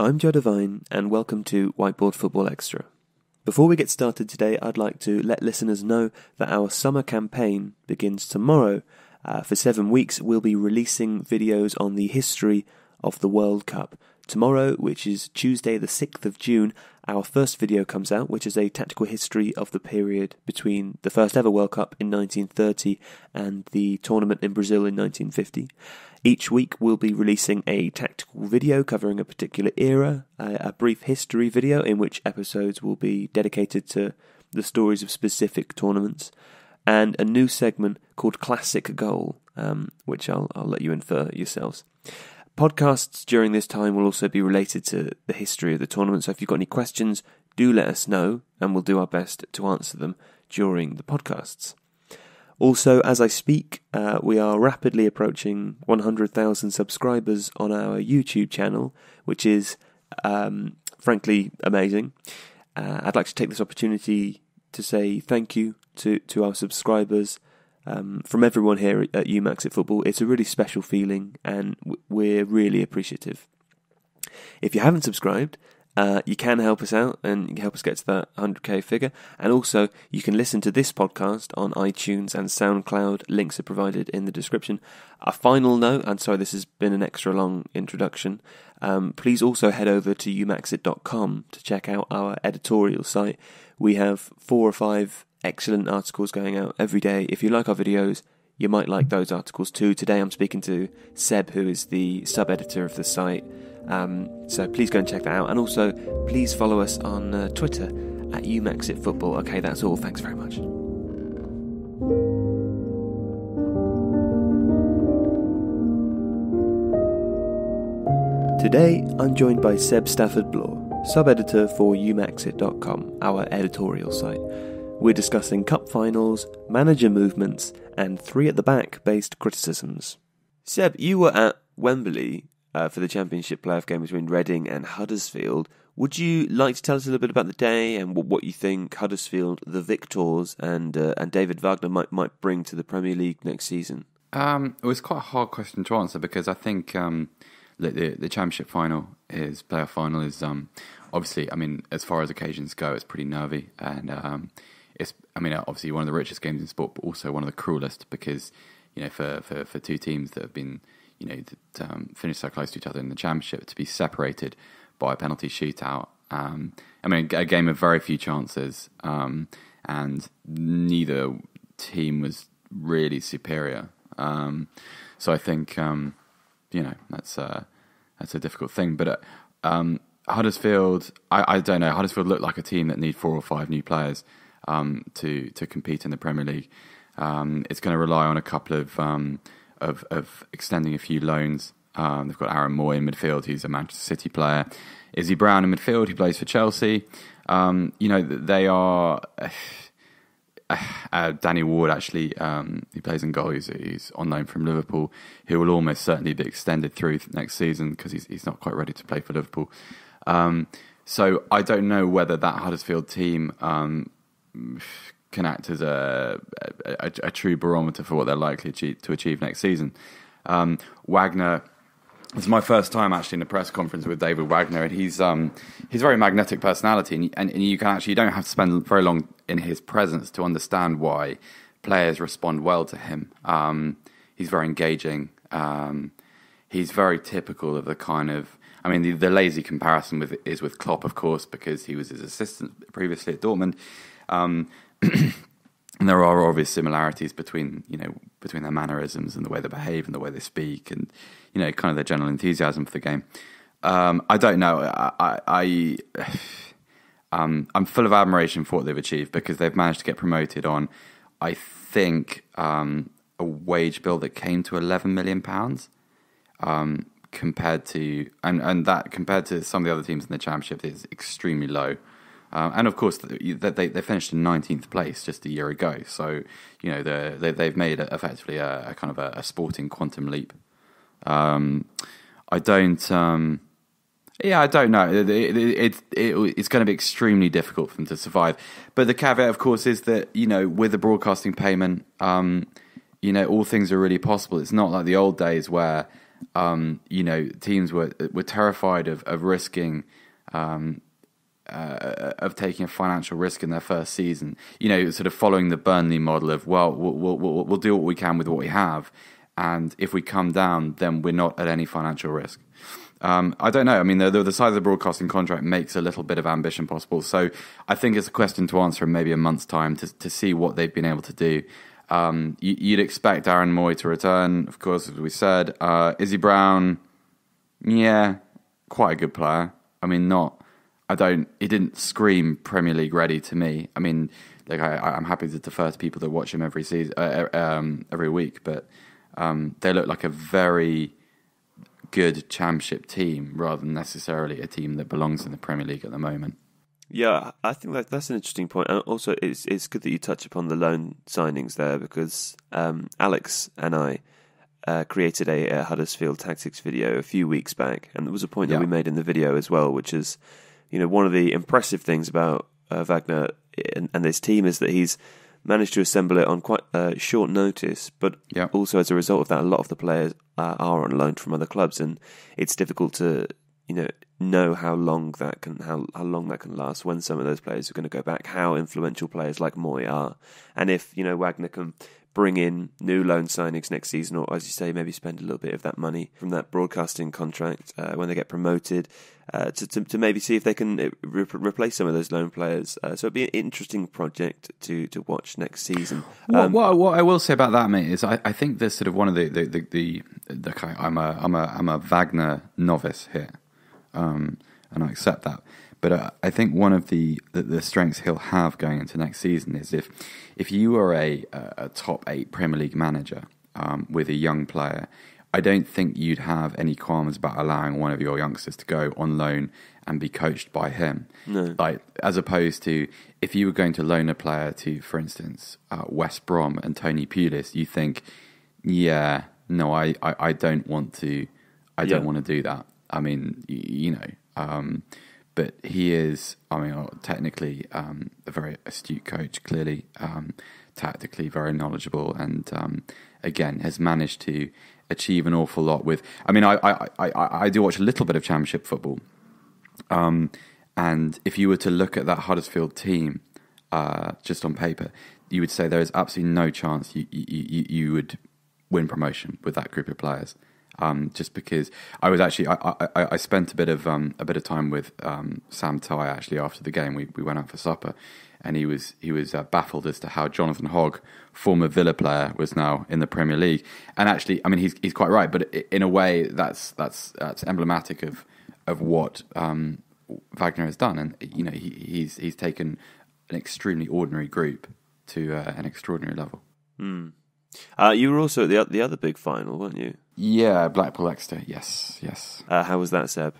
I'm Joe Devine, and welcome to Whiteboard Football Extra. Before we get started today, I'd like to let listeners know that our summer campaign begins tomorrow. Uh, for seven weeks, we'll be releasing videos on the history of the World Cup. Tomorrow, which is Tuesday, the 6th of June, our first video comes out, which is a tactical history of the period between the first ever World Cup in 1930 and the tournament in Brazil in 1950. Each week, we'll be releasing a tactical video covering a particular era, a, a brief history video in which episodes will be dedicated to the stories of specific tournaments, and a new segment called Classic Goal, um, which I'll, I'll let you infer yourselves. Podcasts during this time will also be related to the history of the tournament, so if you've got any questions, do let us know, and we'll do our best to answer them during the podcasts. Also, as I speak, uh, we are rapidly approaching 100,000 subscribers on our YouTube channel, which is um, frankly amazing. Uh, I'd like to take this opportunity to say thank you to, to our subscribers um, from everyone here at uMAXit Football. It's a really special feeling, and we're really appreciative. If you haven't subscribed, uh, you can help us out and you can help us get to that 100k figure. And also, you can listen to this podcast on iTunes and SoundCloud. Links are provided in the description. A final note, and sorry, this has been an extra long introduction. Um, please also head over to umaxit.com to check out our editorial site. We have four or five excellent articles going out every day. If you like our videos, you might like those articles too. Today I'm speaking to Seb, who is the sub editor of the site. Um, so please go and check that out. And also, please follow us on uh, Twitter at UMaxitFootball. Okay, that's all. Thanks very much. Today, I'm joined by Seb Stafford Bloor, sub editor for umaxit.com, our editorial site. We're discussing cup finals, manager movements, and three at the back based criticisms. Seb, you were at Wembley uh, for the Championship playoff game between Reading and Huddersfield. Would you like to tell us a little bit about the day and what, you think Huddersfield, the victors, and uh, and David Wagner might might bring to the Premier League next season? Um, it was quite a hard question to answer because I think um, the, the, the Championship final is playoff final is um, obviously I mean as far as occasions go, it's pretty nervy and um, it's I mean obviously one of the richest games in sport, but also one of the cruelest because you know for, for, for two teams that have been you know, that um, finished so close to each other in the championship to be separated by a penalty shootout. Um, I mean, a game of very few chances, um, and neither team was really superior. Um, so I think um, you know that's a, that's a difficult thing. But uh, um, Huddersfield, I, I, don't know. Huddersfield looked like a team that need four or five new players to to compete in the Premier League. it's going to rely on a couple of of, of extending a few loans. Um, they've got Aaron Mooy in midfield, he's a Manchester City player. Izzy Brown in midfield, he plays for Chelsea. Um, you know, they are. Uh, uh, Danny Ward, actually, um, he plays in goal. He's, he's, on loan from Liverpool, He will almost certainly be extended through next season because he's, he's not quite ready to play for Liverpool. Um, so I don't know whether that Huddersfield team um, can act as a, a, a, true barometer for what they're likely to achieve next season. Um, Wagner. It's my first time actually in a press conference with David Wagner, and he's um, he's a very magnetic personality, and, and, and you can actually you don't have to spend very long in his presence to understand why players respond well to him. Um, he's very engaging. Um, he's very typical of the kind of I mean, the, the, lazy comparison with is with Klopp, of course, because he was his assistant previously at Dortmund. Um, and there are obvious similarities between you know between their mannerisms and the way they behave and the way they speak and you know kind of their general enthusiasm for the game. Um, I don't know. I, I um, I'm full of admiration for what they've achieved because they've managed to get promoted on. I think um, a wage bill that came to 11 million pounds um, compared to and and that compared to some of the other teams in the championship is extremely low. Um, and of course, they, they, finished in 19th place just a year ago. So, you know, they, they've made effectively a, a, kind of a, a sporting quantum leap. Um, I don't. Um, yeah, I don't know. It, it, it, it, it's going to be extremely difficult for them to survive. But the caveat, of course, is that you know, with the broadcasting payment, um, you know, all things are really possible. It's not like the old days where Um, you know, teams were were terrified of of risking. Um, uh, of taking a financial risk in their first season, you know, sort of following the Burnley model of well, we'll, we'll, we'll do what we can with what we have, and if we come down, then we're not at any financial risk. Um, I don't know. I mean, the, the, size of the broadcasting contract makes a little bit of ambition possible. So I think it's a question to answer in maybe a month's time to, to see what they've been able to do. Um, you, would expect Aaron Mooy to return, of course, as we said. Uh, Izzy Brown, yeah, quite a good player. I mean, not. I don't. He didn't scream Premier League ready to me. I mean, like I, am happy to defer to people that watch him every season, uh, um, every week, but um, they look like a very good championship team rather than necessarily a team that belongs in the Premier League at the moment. Yeah, I think that that's an interesting point, and also it's it's good that you touch upon the loan signings there because um, Alex and I uh, created a, a, Huddersfield tactics video a few weeks back, and there was a point yeah. that we made in the video as well, which is, you know, one of the impressive things about uh, Wagner and, and this team is that he's managed to assemble it on quite uh, short notice, but yep. also as a result of that, a lot of the players uh, are on loan from other clubs, and it's difficult to you know know how long that can how how long that can last when some of those players are going to go back, how influential players like Mooy are, and if you know Wagner can bring in new loan signings next season, or as you say, maybe spend a little bit of that money from that broadcasting contract uh, when they get promoted uh, to, to, to maybe see if they can uh, re- replace some of those loan players. Uh, so it'd be an interesting project to to watch next season. Um, what, what, what, I will say about that, mate, is I, I think there's sort of one of the the the, the, the kind of, I'm a I'm a I'm a Wagner novice here, um, and I accept that. But uh, I think one of the, the, the, strengths he'll have going into next season is if if you are a, a top eight Premier League manager um, with a young player, I don't think you'd have any qualms about allowing one of your youngsters to go on loan and be coached by him. No. Like as opposed to if you were going to loan a player to, for instance, uh, West Brom and Tony Pulis, you think, yeah, no, I, I, I don't want to, I don't want to do that. I mean, you, you know. Um, but he is, I mean, technically um, a very astute coach, clearly, um, tactically very knowledgeable, and um, again has managed to achieve an awful lot with. I mean, I I, I, I do watch a little bit of Championship football, um, and if you were to look at that Huddersfield team uh, just on paper, you would say there is absolutely no chance you, you, you would win promotion with that group of players. Um, just because I was actually I, I, I spent a bit of um, a bit of time with um, Sam Ty actually after the game. We we went out for supper, and he was he was uh, baffled as to how Jonathan Hogg, former Villa player, was now in the Premier League. And actually, I mean, he's he's quite right, but in a way, that's that's that's emblematic of of what um, Wagner has done. And you know, he, he's he's taken an extremely ordinary group to uh, an extraordinary level. Mm. Uh, you were also at the the other big final, weren't you? Yeah, Blackpool Exeter. Yes, yes. Uh, how was that, Seb?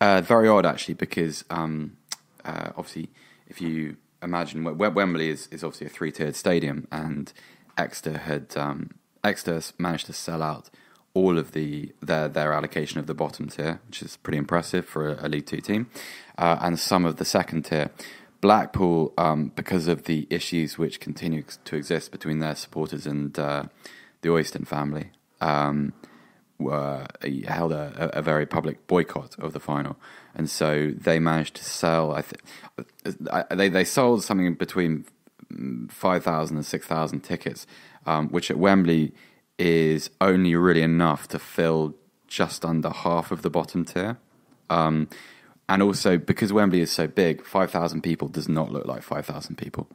Uh, very odd, actually, because um, uh, obviously, if you imagine Wembley is, is obviously a three tiered stadium, and Exeter had um, Exeter managed to sell out all of the their their allocation of the bottom tier, which is pretty impressive for a, a League Two team, uh, and some of the second tier. Blackpool, um, because of the issues which continue to exist between their supporters and uh, the Oyston family, um, were, held a, a, very public boycott of the final and so they managed to sell. I think they they sold something between five thousand and six thousand tickets, um, which at Wembley is only really enough to fill just under half of the bottom tier. Um, and also because Wembley is so big, five thousand people does not look like five thousand people.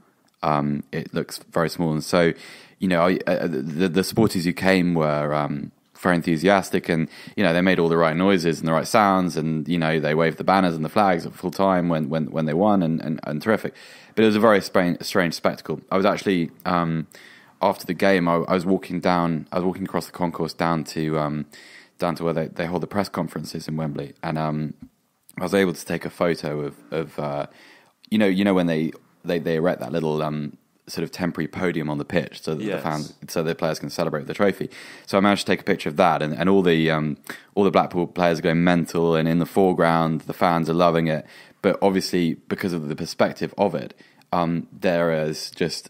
Um, it looks very small, and so you know I, uh, the, the supporters who came were um, very enthusiastic and you know they made all the right noises and the right sounds and you know they waved the banners and the flags at full time when when, when they won and, and, and terrific. But it was a very strange, strange spectacle. I was actually um, after the game I, I, was walking down i was walking across the concourse down to um, down to where they, they hold the press conferences in wembley. And um, i was able to take a photo of of uh, you know you know when they they, they erect that little um, sort of temporary podium on the pitch so that yes. the fans, so the players can celebrate the trophy. So I managed to take a picture of that, and, and all the um, all the Blackpool players are going mental, and in the foreground, the fans are loving it. But obviously, because of the perspective of it, um, there is just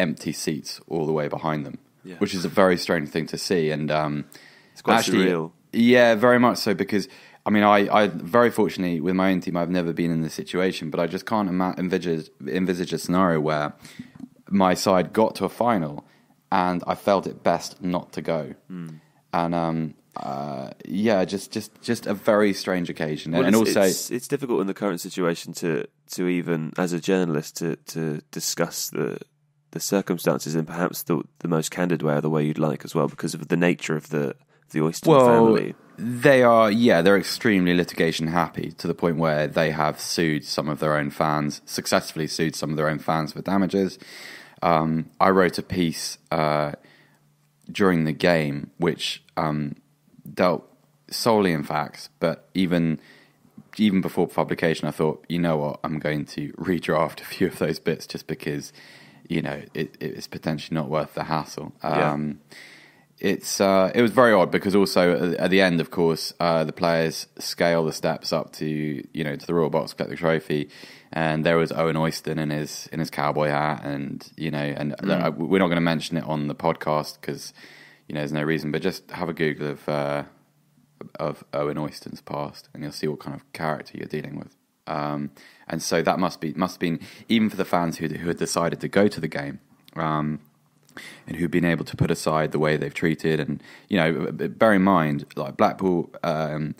empty seats all the way behind them, yeah. which is a very strange thing to see. And um, it's quite actually, surreal. Yeah, very much so because I mean, I, I very fortunately with my own team, I've never been in this situation, but I just can't envisage envisage a scenario where my side got to a final and I felt it best not to go, Mm. and um, uh, yeah, just just just a very strange occasion, Well, and it's, also it's, it's difficult in the current situation to to even as a journalist to to discuss the the circumstances in perhaps the the most candid way or the way you'd like as well because of the nature of the the Oyston well, family. they are yeah, they're extremely litigation happy to the point where they have sued some of their own fans, successfully sued some of their own fans for damages. Um, I wrote a piece uh, during the game which um, dealt solely in facts, but even even before publication, I thought, you know what, I'm going to redraft a few of those bits just because, you know, it, it's potentially not worth the hassle. Yeah. Um, it's uh, it was very odd because also at the end, of course, uh, the players scale the steps up to you know to the royal box, collect the trophy, and there was Owen Oyston in his in his cowboy hat, and you know, and uh, we're not going to mention it on the podcast because you know there's no reason, but just have a Google of uh, of Owen Oyston's past, and you'll see what kind of character you're dealing with. Um, and so that must be must have been even for the fans who who had decided to go to the game. Um, and who've been able to put aside the way they've treated, and you know, bear in mind, like Blackpool, um,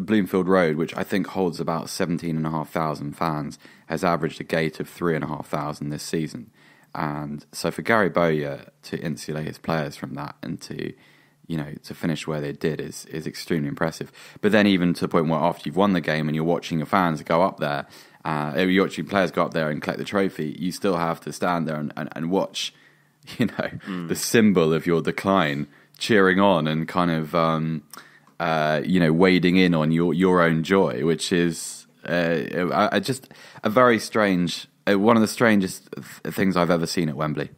Bloomfield Road, which I think holds about seventeen and a half thousand fans, has averaged a gate of three and a half thousand this season, and so for Gary Bowyer to insulate his players from that and to you know, to finish where they did is is extremely impressive. But then even to the point where after you've won the game and you're watching your fans go up there, uh, you're watching players go up there and collect the trophy, you still have to stand there and, and, and watch, you know, the symbol of your decline cheering on and kind of, um, uh, you know, wading in on your, your own joy, which is uh, I, I just a very strange, uh, one of the strangest th- things I've ever seen at Wembley.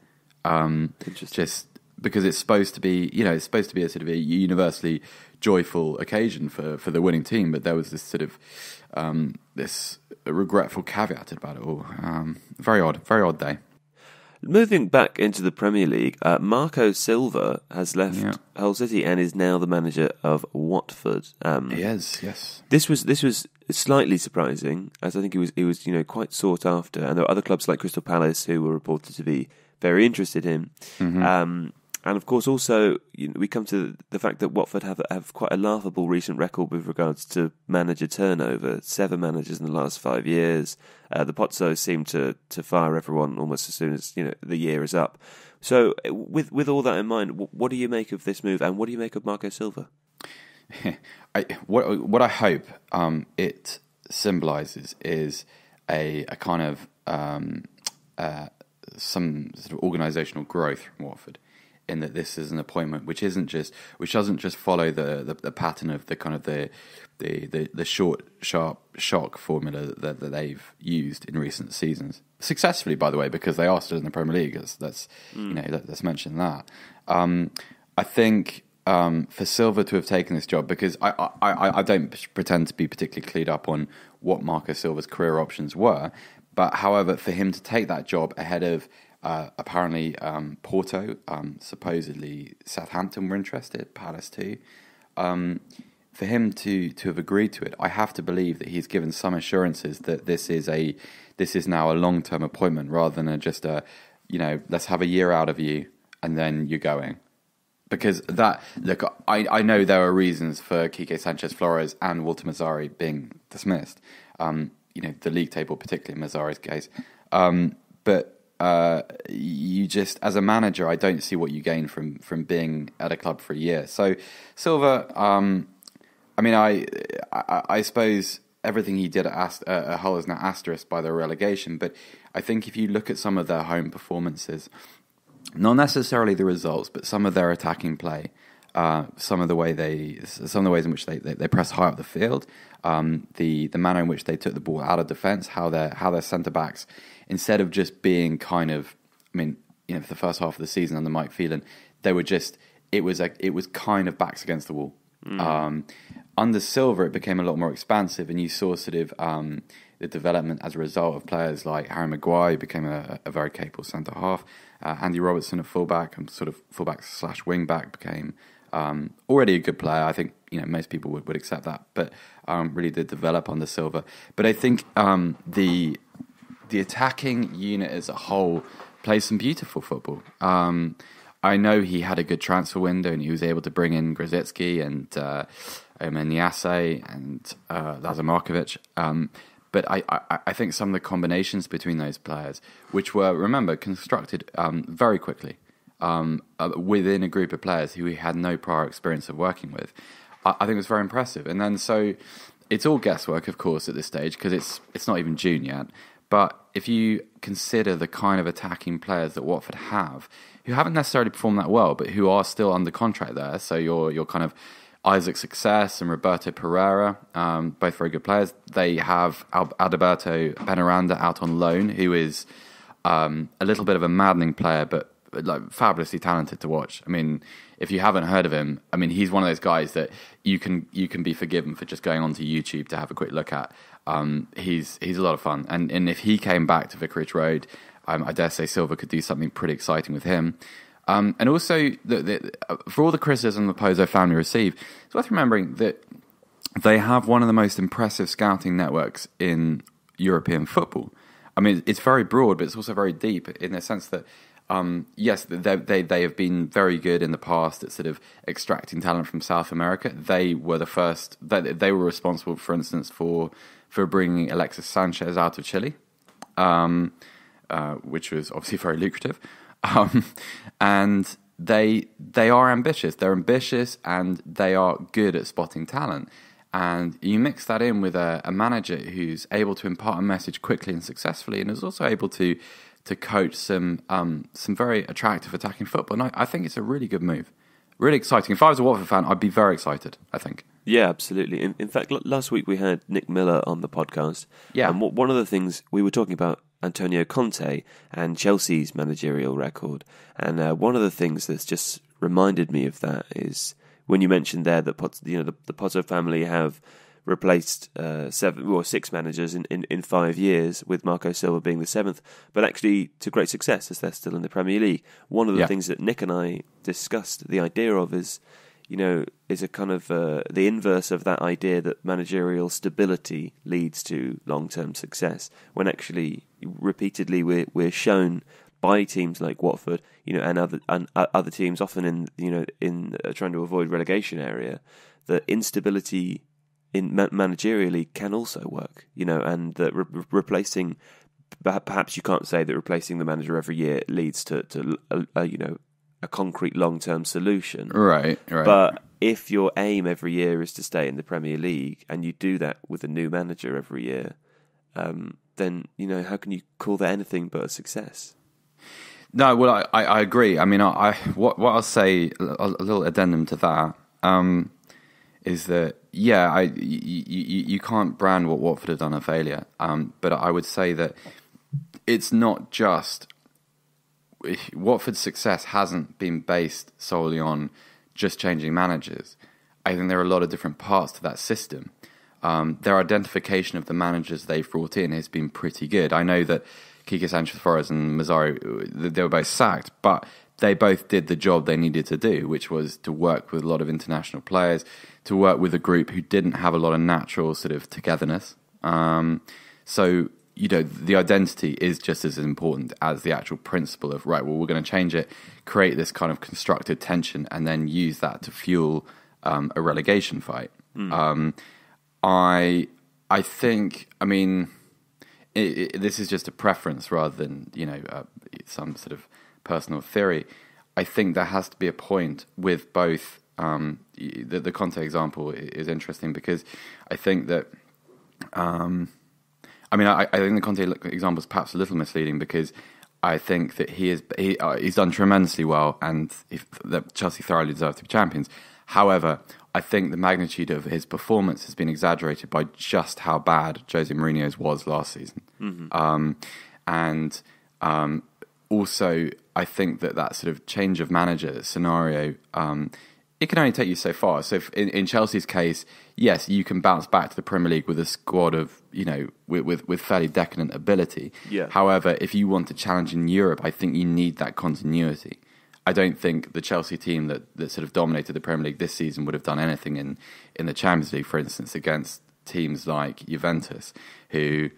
Um, just because it's supposed to be, you know, it's supposed to be a sort of a universally joyful occasion for, for the winning team, but there was this sort of um, this regretful caveat about it all. Um, very odd, very odd day. Moving back into the Premier League, uh, Marco Silva has left Yeah. Hull City and is now the manager of Watford. Um, Yes, yes. This was this was slightly surprising, as I think he was he was you know quite sought after, and there were other clubs like Crystal Palace who were reported to be very interested in. Um, and of course, also you know, we come to the fact that Watford have have quite a laughable recent record with regards to manager turnover. Seven managers in the last five years. Uh, the Pozzos seem to to fire everyone almost as soon as you know the year is up. So, uh, with with all that in mind, what do you make of this move, and what do you make of Marco Silva? I, what what I hope um, it symbolises is a a kind of um, uh, some sort of organisational growth from Watford, in that this is an appointment which isn't just which doesn't just follow the, the, the pattern of the kind of the the, the, the short sharp shock formula that, that they've used in recent seasons successfully, by the way, because they are still in the Premier League. That's, that's you know let, let's mention that. Um, I think um, for Silva to have taken this job because I, I, I, don't pretend to be particularly clued up on what Marco Silva's career options were, but however, for him to take that job ahead of uh, apparently um, Porto, um, supposedly Southampton were interested, Palace too. Um, for him to to have agreed to it, I have to believe that he's given some assurances that this is a this is now a long term appointment rather than a, just a you know let's have a year out of you and then you're going because that look, I, I know there are reasons for Quique Sanchez Flores and Walter Mazzarri being dismissed. Um, you know, the league table, particularly in Mazzarri's case. Um, but uh, you just, as a manager, I don't see what you gain from from being at a club for a year. So Silva, um, I mean, I, I I suppose everything he did at, Ast- uh, at Hull is now asterisked by the relegation. But I think if you look at some of their home performances not necessarily the results, but some of their attacking play, uh, some of the way they, some of the ways in which they, they, they press high up the field, um, the the manner in which they took the ball out of defence, how their how their centre backs, instead of just being kind of, I mean, you know, for the first half of the season under Mike Phelan, they were just it was a, it was kind of backs against the wall. Um, under Silva, it became a lot more expansive, and you saw sort of um, the development as a result of players like Harry Maguire, who became a, a very capable centre half. Uh, Andy Robertson, a fullback, and sort of fullback slash wing back, became Um, already a good player. I think you know most people would, would accept that, but um, really did develop under Silva. But I think um, the the attacking unit as a whole plays some beautiful football. Um, I know he had a good transfer window and he was able to bring in Grosicki and uh, Niasse and uh, Lazar Markovic. Um, but I, I, I, think some of the combinations between those players, which were, remember, constructed um, very quickly um, uh, within a group of players who he had no prior experience of working with, I, I think it was very impressive. And then so it's all guesswork, of course, at this stage because it's it's not even June yet. But if you consider the kind of attacking players that Watford have, who haven't necessarily performed that well, but who are still under contract there, so you're kind of Isaac Success and Roberto Pereyra, um, both very good players. They have Adalberto Peñaranda out on loan, who is um, a little bit of a maddening player, but like fabulously talented to watch. I mean, if you haven't heard of him, I mean, he's one of those guys that you can you can be forgiven for just going onto YouTube to have a quick look at. Um, he's he's a lot of fun, and and if he came back to Vicarage Road, um, I dare say Silva could do something pretty exciting with him. Um, and also, the, the, uh, for all the criticism the Pozzo family receive, it's worth remembering that they have one of the most impressive scouting networks in European football. I mean, it's very broad, but it's also very deep in the sense that um, yes, they, they, they have been very good in the past at sort of extracting talent from South America. They were the first. They, they were responsible, for instance, for for bringing Alexis Sanchez out of Chile, um, uh, which was obviously very lucrative. Um, and they they are ambitious. They're ambitious and they are good at spotting talent. And you mix that in with a, a manager who's able to impart a message quickly and successfully, and is also able to to coach some um, some very attractive attacking football. And I, I, think it's a really good move, really exciting. If I was a Watford fan, I'd be very excited. I think. Yeah, absolutely. In, in fact, last week we had Nick Miller on the podcast. Yeah, and one of the things we were talking about Antonio Conte and Chelsea's managerial record, and uh, one of the things that's just reminded me of that is when you mentioned there that you know the, the Pozzo family have replaced uh, seven or six managers in, in, in five years, with Marco Silva being the seventh, but actually to great success as they're still in the Premier League. One of the yeah. things that Nick and I discussed the idea of is, you know, is a kind of uh, the inverse of that idea that managerial stability leads to long term success, when actually repeatedly we're, we're shown by teams like Watford, you know, and other and uh, other teams, often in you know in uh, trying to avoid relegation area, that instability in managerially can also work, you know, and that re- replacing perhaps you can't say that replacing the manager every year leads to to a, a you know a concrete long term solution, right? Right. But if your aim every year is to stay in the Premier League and you do that with a new manager every year, um, then you know how can you call that anything but a success? No, well, I, I agree. I mean, I, I what what I'll say a, a little addendum to that. Um, is that yeah, I you, you, you can't brand what Watford have done a failure, um, but I would say that it's not just Watford's success hasn't been based solely on just changing managers. I think there are a lot of different parts to that system. Um, their identification of the managers they've brought in has been pretty good. I know that Quique Sanchez Flores and Mazzarri they were both sacked, but they both did the job they needed to do, which was to work with a lot of international players, to work with a group who didn't have a lot of natural sort of togetherness. Um, so you know the identity is just as important as the actual principle of right. Well, we're going to change it, create this kind of constructed tension, and then use that to fuel um, a relegation fight. Mm. Um, I I think I mean it, it, this is just a preference rather than you know uh, some sort of personal theory, I think there has to be a point with both. Um, the, the Conte example is interesting because I think that. Um, I mean, I, I, think the Conte example is perhaps a little misleading because I think that he is he, uh, he's done tremendously well, and if, that Chelsea thoroughly deserve to be champions. However, I think the magnitude of his performance has been exaggerated by just how bad Jose Mourinho's was last season, mm-hmm. um, and um, also I think that that sort of change of manager scenario, um, it can only take you so far. So in, in, Chelsea's case, yes, you can bounce back to the Premier League with a squad of you know with with, with fairly decadent ability. Yeah. However, if you want to challenge in Europe, I think you need that continuity. I don't think the Chelsea team that, that sort of dominated the Premier League this season would have done anything in, in the Champions League, for instance, against teams like Juventus, who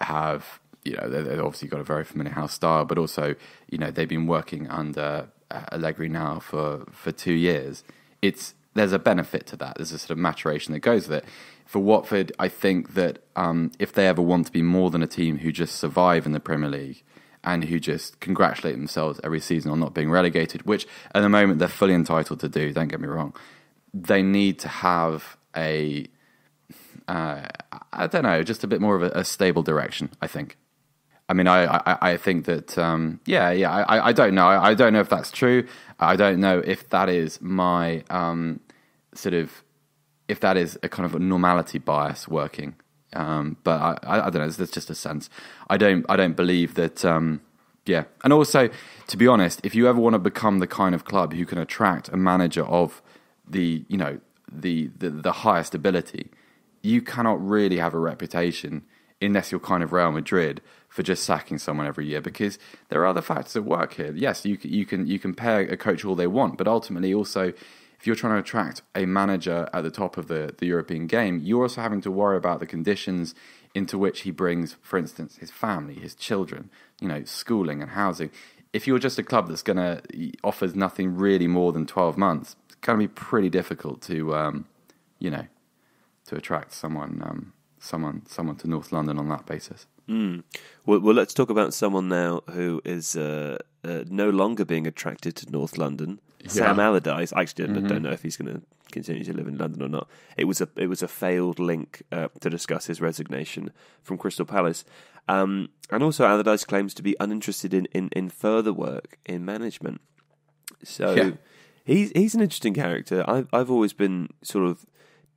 have you know they've obviously got a very familiar house style, but also you know they've been working under uh, Allegri now for for two years. It's there's a benefit to that. There's a sort of maturation that goes with it. For Watford, I think that um, if they ever want to be more than a team who just survive in the Premier League and who just congratulate themselves every season on not being relegated, which at the moment they're fully entitled to do. Don't get me wrong. They need to have a uh, I don't know, just a bit more of a, a stable direction. I think. I mean, I, I, I think that, um, yeah, yeah, I, I don't know. I, don't know if that's true. I don't know if that is my um, sort of, if that is a kind of a normality bias working. Um, but I, I, don't know. There's just a sense. I don't, I don't believe that. Um, yeah, and also, to be honest, if you ever want to become the kind of club who can attract a manager of the, you know, the the, the highest ability, you cannot really have a reputation unless you're kind of Real Madrid for just sacking someone every year because there are other factors at work here. Yes, you you can you can pay a coach all they want, but ultimately also if you're trying to attract a manager at the top of the, the European game, you're also having to worry about the conditions into which he brings, for instance, his family, his children, you know, schooling and housing. If you're just a club that's going to offers nothing really more than 12 months, it's going to be pretty difficult to, um, you know, to attract someone, um, someone, someone to North London on that basis. Mm. Well, well, let's talk about someone now who is uh, uh, no longer being attracted to North London. Yeah. Sam Allardyce. I actually, mm-hmm. Don't know if he's going to continue to live in London or not. It was a it was a failed link uh, to discuss his resignation from Crystal Palace, um, and also Allardyce claims to be uninterested in, in, in further work in management. So yeah. he's he's an interesting character. I've I've always been sort of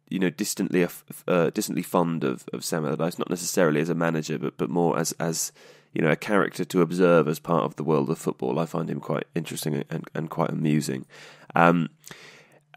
you know distantly uh, distantly fond of, of Sam Allardyce, not necessarily as a manager, but but more as as you know a character to observe as part of the world of football. I find him quite interesting and, and quite amusing. Um,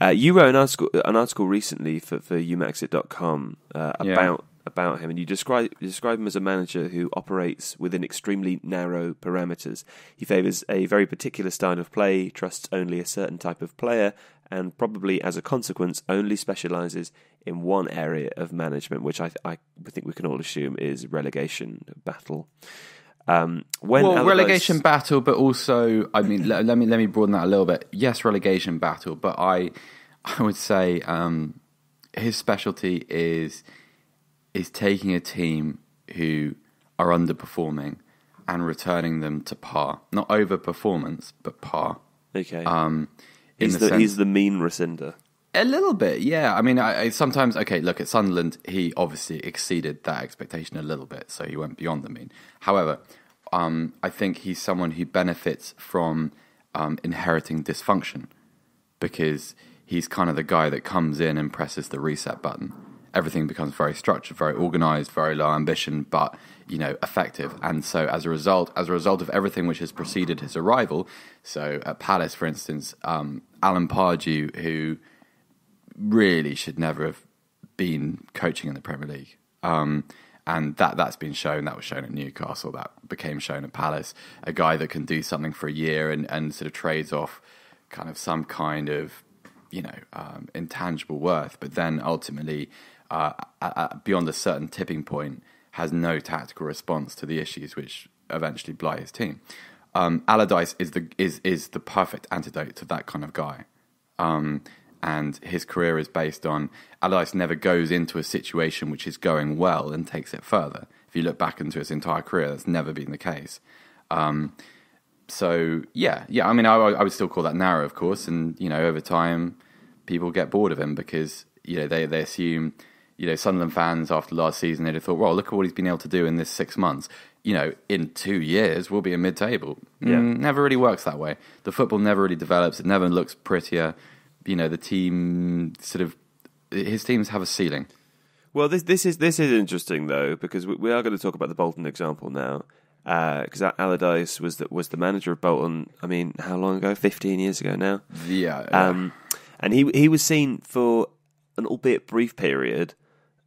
uh, you wrote an article an article recently for for umaxit.com uh, about yeah. about him, and you describe you describe him as a manager who operates within extremely narrow parameters. He favours a very particular style of play, trusts only a certain type of player, and probably as a consequence only specialises in one area of management, which I, I think we can all assume is relegation battle. Um, when well, Allardyce... relegation battle, but also, I mean, let, let, me let me broaden that a little bit. Yes, relegation battle, but I, I would say um, his specialty is is taking a team who are underperforming and returning them to par, not overperformance, but par. Okay. Um, He's the, the he's the mean rescinder. A little bit, yeah. I mean, I, I, sometimes okay. Look at Sunderland; he obviously exceeded that expectation a little bit, so he went beyond the mean. However, um, I think he's someone who benefits from um, inheriting dysfunction because he's kind of the guy that comes in and presses the reset button. Everything becomes very structured, very organized, very low ambition, but you know effective. And so as a result, as a result of everything which has preceded his arrival, so at Palace, for instance, um, Alan Pardew, who really should never have been coaching in the Premier League. Um, and that that's been shown. That was shown at Newcastle. That became shown at Palace. A guy that can do something for a year and, and sort of trades off kind of some kind of you know um, intangible worth, but then ultimately uh, at, at beyond a certain tipping point has no tactical response to the issues which eventually blight his team. Um, Allardyce is the is is the perfect antidote to that kind of guy. Um, and his career is based on Allardyce never goes into a situation which is going well and takes it further. If you look back into his entire career, that's never been the case. Um, so yeah, yeah. I mean, I, I, would still call that narrow, of course. And you know, over time, people get bored of him because you know they they assume you know, Sunderland fans after last season, they'd have thought, well, look at what he's been able to do in this six months. You know, in two years, we'll be in mid table. Yeah. Mm, never really works that way. The football never really develops. It never looks prettier. You know, the team sort of, his teams have a ceiling. Well, this this is this is interesting though because we, we are going to talk about the Bolton example now because uh, Allardyce was the, was the manager of Bolton. I mean, how long ago? Fifteen years ago now. Yeah. Um, and he he was seen for an albeit brief period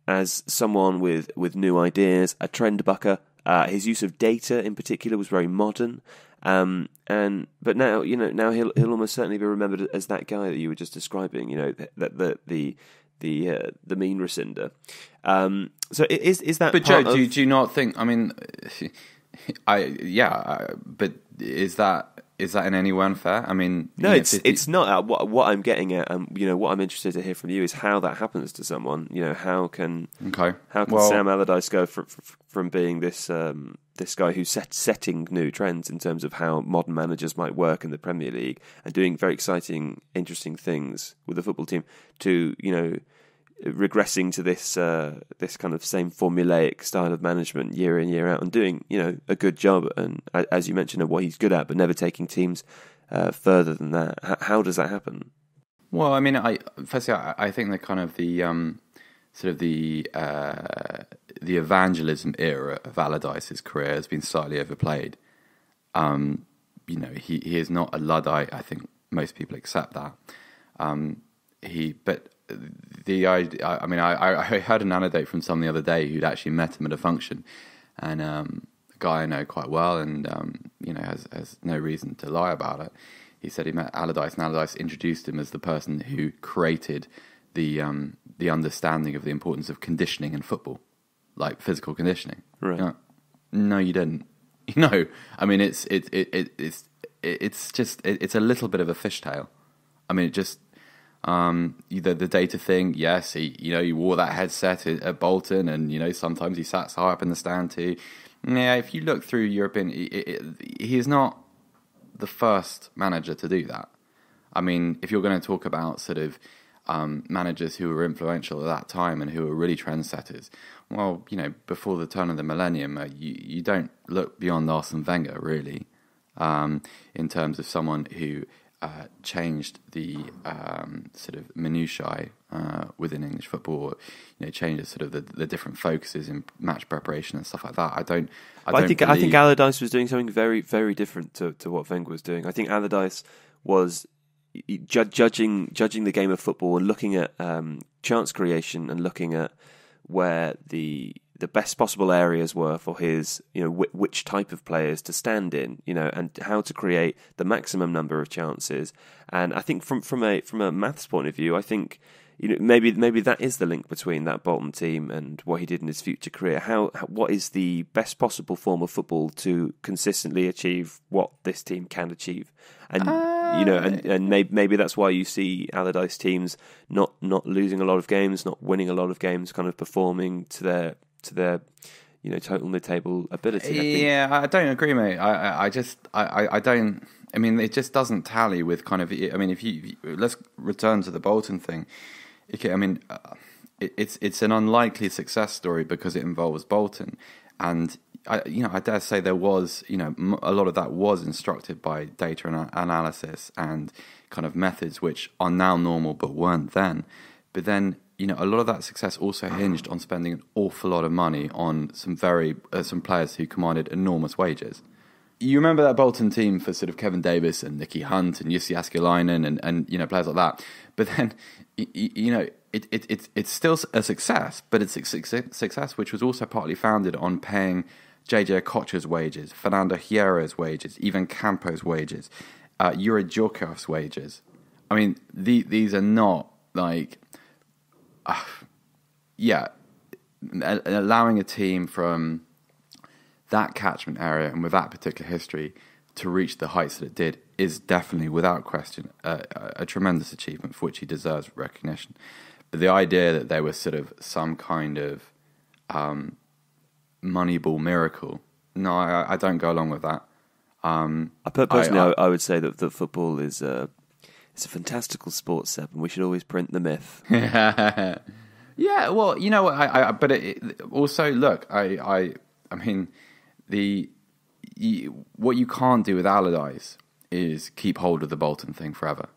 as someone with, with new ideas, a trend bucker. Uh, his use of data in particular was very modern, Um, and but now you know now he'll he'll almost certainly be remembered as that guy that you were just describing. You know that the the the uh, the mean rescinder. Um, so is is that? But Joe, part do, you, do you not think? I mean, I yeah, I, but is that is that in any way unfair? I mean, No, you know, it's 50 it's not. Uh, what what I'm getting at, um, you know, what I'm interested to hear from you is how that happens to someone. You know, how can okay. how can well, Sam Allardyce go from from being this um, this guy who's set, setting new trends in terms of how modern managers might work in the Premier League and doing very exciting, interesting things with the football team to you know regressing to this uh, this kind of same formulaic style of management year in year out and doing you know a good job and as you mentioned of what he's good at but never taking teams uh, further than that H- how does that happen Well, I mean, I firstly, I, I think that kind of the um, sort of the uh, the evangelism era of Allardyce's career has been slightly overplayed. Um, you know, he he is not a luddite. I think most people accept that. Um, he, but the I I mean, I, I heard an anecdote from someone the other day who'd actually met him at a function, and um, a guy I know quite well, and um, you know has has no reason to lie about it. He said he met Allardyce, and Allardyce introduced him as the person who created the um, the understanding of the importance of conditioning in football, like physical conditioning. Right. You're like, no, you didn't. You know, I mean, it's it, it, it it's it, it's just it, it's a little bit of a fishtail. I mean, it just um, the the data thing. Yes, he you know he wore that headset at, Bolton, and you know sometimes he sat high up in the stand too. Yeah, if you look through European, it, it, he is not the first manager to do that. I mean, if you're going to talk about sort of um, managers who were influential at that time and who were really trendsetters, well, you know, before the turn of the millennium, uh, you you don't look beyond Arsene Wenger really, um, in terms of someone who uh, changed the um, sort of minutiae uh, within English football. You know, changed sort of the, the different focuses in match preparation and stuff like that. I don't. I, don't think I think Allardyce was doing something very very different to, to what Wenger was doing. I think Allardyce was ju- judging judging the game of football and looking at um, chance creation and looking at where the the best possible areas were for his you know wh- which type of players to stand in you know and how to create the maximum number of chances. And I think from from a from a maths point of view I think you know maybe maybe that is the link between that Bolton team and what he did in his future career. How, how what is the best possible form of football to consistently achieve what this team can achieve? And you know and, and uh, maybe, maybe that's why you see Allardyce teams not not losing a lot of games not winning a lot of games kind of performing to their to their you know total mid-table ability I. Yeah, I don't agree, mate. I, I, just, I, I, don't. I mean, it just doesn't tally with kind of. I mean, if you let's return to the Bolton thing. Okay, I mean, uh, it, it's it's an unlikely success story because it involves Bolton, and I, you know, I dare say there was, you know, a lot of that was instructed by data ana- analysis and kind of methods which are now normal but weren't then. But then, you know, a lot of that success also hinged on spending an awful lot of money on some very uh, some players who commanded enormous wages. You remember that Bolton team for sort of Kevin Davies and Nicky Hunt and Jussi Jaaskelainen and, and you know players like that. But then, y- y- you know, it, it, it it's still a success, but it's a success which was also partly founded on paying Jay-Jay Okocha's wages, Fernando Hierro's wages, even Campo's wages, uh, Youri Djorkaeff's wages. I mean, the, these are not like uh, yeah, allowing a team from that catchment area and with that particular history to reach the heights that it did is definitely, without question, a, a, tremendous achievement for which he deserves recognition. But the idea that there was sort of some kind of um, Moneyball miracle, no, I, I don't go along with that. Um, I personally, I- I, I, would say that, that football is a it's a fantastical sport, Seb, and we should always print the myth. yeah, well, you know, I, I but it, also look, I, I, I mean, the what you can't do with Allardyce is keep hold of the Bolton thing forever,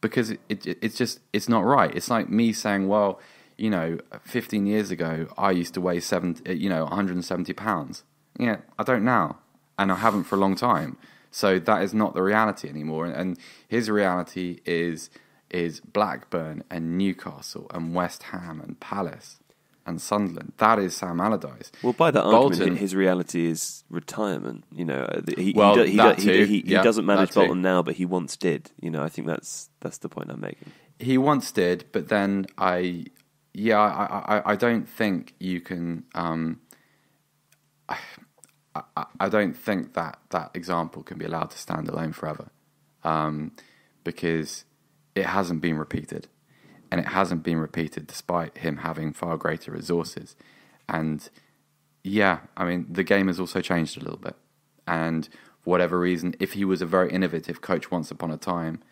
because it, it, it's just it's not right. It's like me saying, well, you know, 15 years ago, I used to weigh seven, you know, 170 pounds. Yeah, I don't now, and I haven't for a long time. So that is not the reality anymore. And his reality is is Blackburn and Newcastle and West Ham and Palace. and Sunderland. That is Sam Allardyce. Well, by that Bolton- argument, his reality is retirement. You know, Uh, he, Well, he, do- he, too. he, he, he Yeah, doesn't manage. Bolton now, but he once did. You know, I think that's that's the point I'm making. He once did, but then I, yeah, I, I, I don't think you can. Um, I, I, don't think that that example can be allowed to stand alone forever, um, because it hasn't been repeated, and it hasn't been repeated despite him having far greater resources, and yeah, I mean the game has also changed a little bit, and for whatever reason, if he was a very innovative coach once upon a time,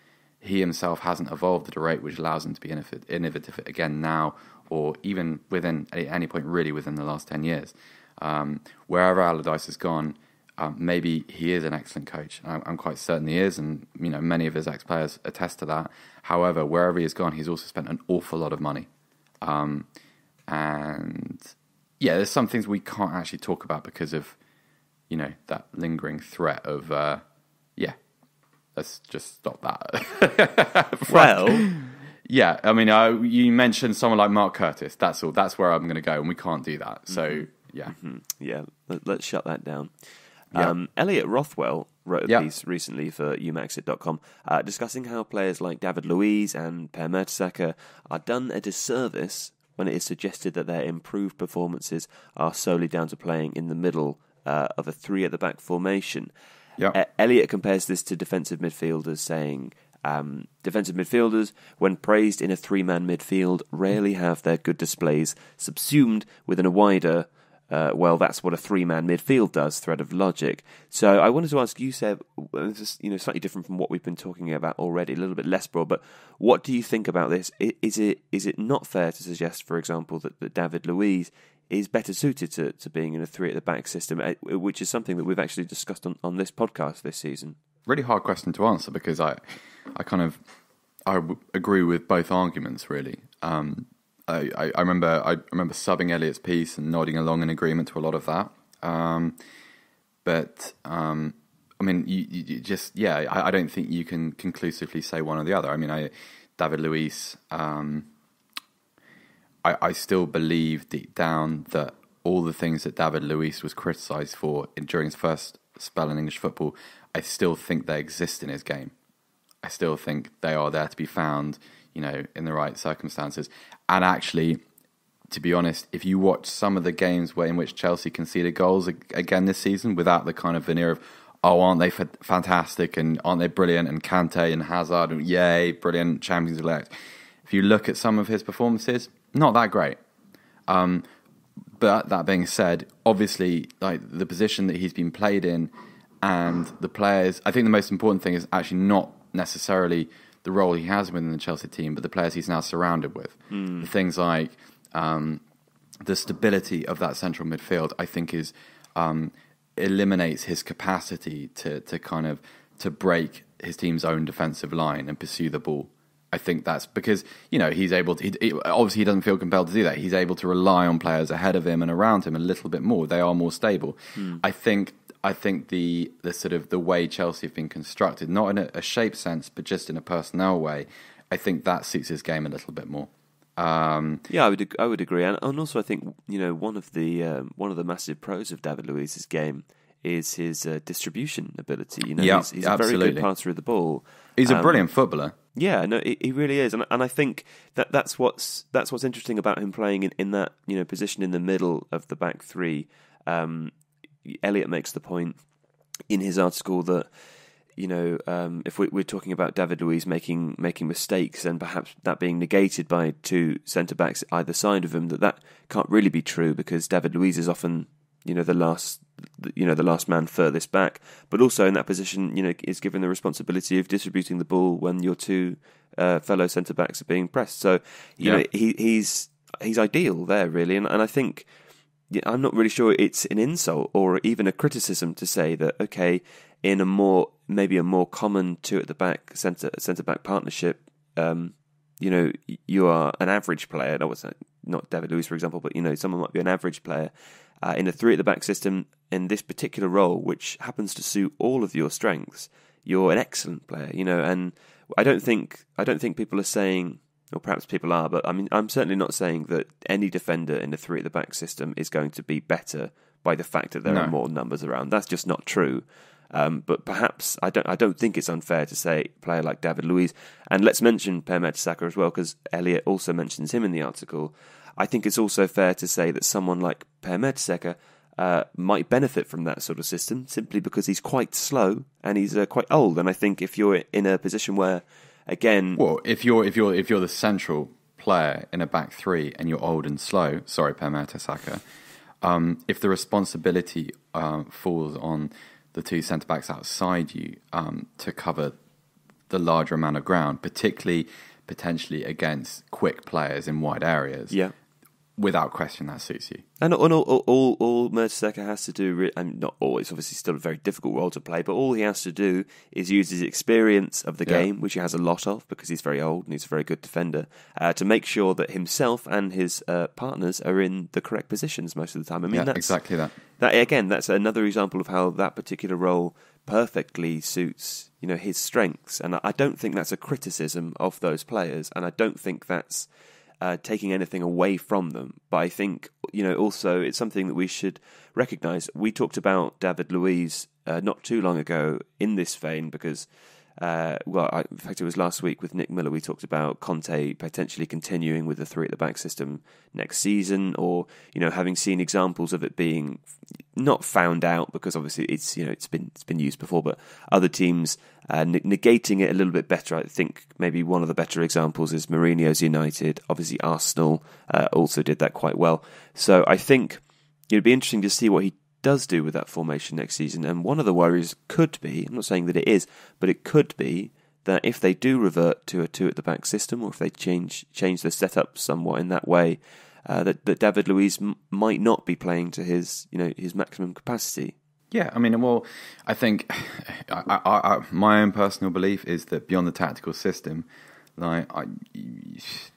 he himself hasn't evolved at a rate which allows him to be innovative again now, or even within at any point really within the last ten years. Um, wherever Allardyce has gone, um, maybe he is an excellent coach. I'm, I'm quite certain he is, and you know many of his ex players attest to that. However, wherever he has gone, he's also spent an awful lot of money, um, and yeah, there's some things we can't actually talk about because of you know that lingering threat of uh, yeah. Let's just stop that. Well, Yeah, I mean, uh, you mentioned someone like Mark Curtis. That's all. That's where I'm going to go, and we can't do that. So, yeah, yeah, let, us shut that down. Um, Elliot Rothwell wrote a piece recently for umaxit.com uh, discussing how players like David Luiz and Per Mertesacker are done a disservice when it is suggested that their improved performances are solely down to playing in the middle uh, of a three at the back formation. Yeah. E- Elliot compares this to defensive midfielders, saying um, defensive midfielders, when praised in a three man midfield, rarely have their good displays subsumed within a wider, uh, well, that's what a three man midfield does, thread of logic. So I wanted to ask you, Seb, this is you know, slightly different from what we've been talking about already, a little bit less broad, but what do you think about this? Is it is it not fair to suggest, for example, that, that David Luiz is better suited to, to being in a three at the back system, uh, which is something that we've actually discussed on, on this podcast this season? really hard question to answer because I, I kind of, I w- agree with both arguments really. Um, I, I, remember I remember subbing Elliot's piece and nodding along in agreement to a lot of that. Um, but um, I mean, you, you just yeah, I, I don't think you can conclusively say one or the other. I mean, I David Luiz. Um, I, I still believe deep down that all the things that David Luiz was criticised for in, during his first spell in English football, I still think they exist in his game. I still think they are there to be found, you know, in the right circumstances. And actually, to be honest, if you watch some of the games where in which Chelsea conceded goals again this season, without the kind of veneer of "oh, aren't they fa- fantastic and aren't they brilliant?" and Kante and Hazard and yay, brilliant champions elect. If you look at some of his performances, not that great. Um, but that being said, obviously, like the position that he's been played in, and the players. I think the most important thing is actually not necessarily the role he has within the Chelsea team, but the players he's now surrounded with. The things like um, the stability of that central midfield, I think, is um, eliminates his capacity to to kind of to break his team's own defensive line and pursue the ball. I think that's because you know he's able to. He, he- obviously, he doesn't feel compelled to do that. He's able to rely on players ahead of him and around him a little bit more. They are more stable. I think. I think the the sort of the way Chelsea have been constructed, not in a, a shape sense, but just in a personnel way, I think that suits his game a little bit more. Um, Yeah, I would I would agree, and, and also I think you know one of the um, one of the massive pros of David Luiz's game is his uh, distribution ability. You know, Yeah, he's, he's a very good passer of the ball. he's a Um, brilliant footballer. Yeah, no, he, he really is, and and I think that that's what's that's what's interesting about him playing in, in that you know position in the middle of the back three. Um, Elliot makes the point in his article that you know um, if we, we're talking about David Luiz making making mistakes and perhaps that being negated by two centre backs either side of him, that that can't really be true because David Luiz is often you know the last you know the last man furthest back, but also in that position you know is given the responsibility of distributing the ball when your two uh, fellow centre backs are being pressed. So you Yeah. know he he's he's ideal there really, and and I think I'm not really sure it's an insult or even a criticism to say that okay, in a more maybe a more common two at the back centre centre back partnership, um, you know, you are an average player. Not what's not David Luiz, for example, but you know, someone might be an average player uh, in a three at the back system in this particular role, which happens to suit all of your strengths. You're an excellent player, you know, and I don't think I don't think people are saying or perhaps people are, but I mean, I'm certainly not saying that any defender in the three at the back system is going to be better by the fact that there No. are more numbers around. That's just not true. Um, but perhaps I don't. I don't think it's unfair to say a player like David Luiz, and let's mention Per Mertesacker as well, because Elliot also mentions him in the article. I think it's also fair to say that someone like Per Mertesacker uh, might benefit from that sort of system simply because he's quite slow and he's uh, quite old. And I think if you're in a position where, again, Well, if you're if you're if you're the central player in a back three and you're old and slow, sorry, Per Mertesacker, um, if the responsibility uh, falls on the two centre backs outside you um, to cover the larger amount of ground, particularly potentially against quick players in wide areas, yeah. Without question that suits you. And, and all, all, all, Mertesacker has to do, and not all, it's obviously still a very difficult role to play, but all he has to do is use his experience of the Yeah. game, which he has a lot of because he's very old and he's a very good defender, uh, to make sure that himself and his uh, partners are in the correct positions most of the time. I mean, yeah, that's, exactly that. that again, that's another example of how that particular role perfectly suits you know his strengths, and I don't think that's a criticism of those players, and I don't think that's uh, taking anything away from them. But I think you know also it's something that we should recognise. We talked about David Luiz uh, not too long ago in this vein because. Uh, well, I, in fact, it was last week with Nick Miller. We talked about Conte potentially continuing with the three at the back system next season, or you know, having seen examples of it being not found out because obviously it's you know it's been it's been used before, but other teams uh, negating it a little bit better. I think maybe one of the better examples is Mourinho's United. Obviously, Arsenal uh, also did that quite well. So I think it'd be interesting to see what he does do with that formation next season. And one of the worries could be, I'm not saying that it is, but it could be that if they do revert to a two at the back system, or if they change change the setup somewhat in that way, uh, that that David Luiz m- might not be playing to his you know his maximum capacity. Yeah, I mean, well, I think I, I, I, my own personal belief is that beyond the tactical system, like I,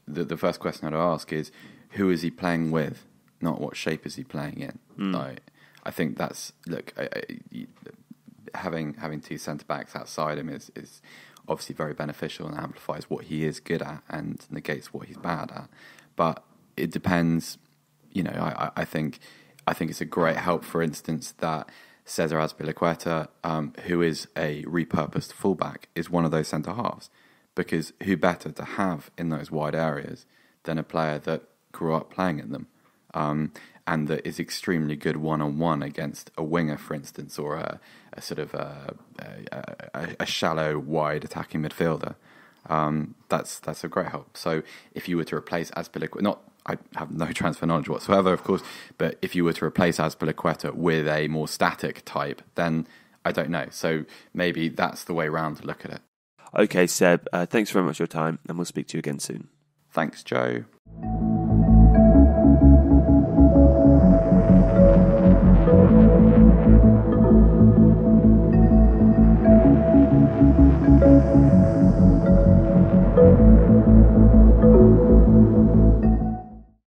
the, the first question I'd ask is who is he playing with, not what shape is he playing in. Like, I think that's look, I, I, having having two centre backs outside him is is obviously very beneficial and amplifies what he is good at and negates what he's bad at. But it depends. You know, I, I- think I think it's a great help, for instance, that Cesar Azpilicueta, um, who is a repurposed fullback, is one of those centre halves. Because who better to have in those wide areas than a player that grew up playing in them? um, and that is extremely good one on one against a winger, for instance, or a, a sort of a, a, a, a shallow, wide attacking midfielder. Um, that's that's a great help. So if you were to replace Azpilicueta, not I have no transfer knowledge whatsoever, of course, but if you were to replace Azpilicueta with a more static type, then I don't know. So maybe that's the way round to look at it. Okay, Seb, uh, thanks very much for your time, and we'll speak to you again soon. Thanks, Joe.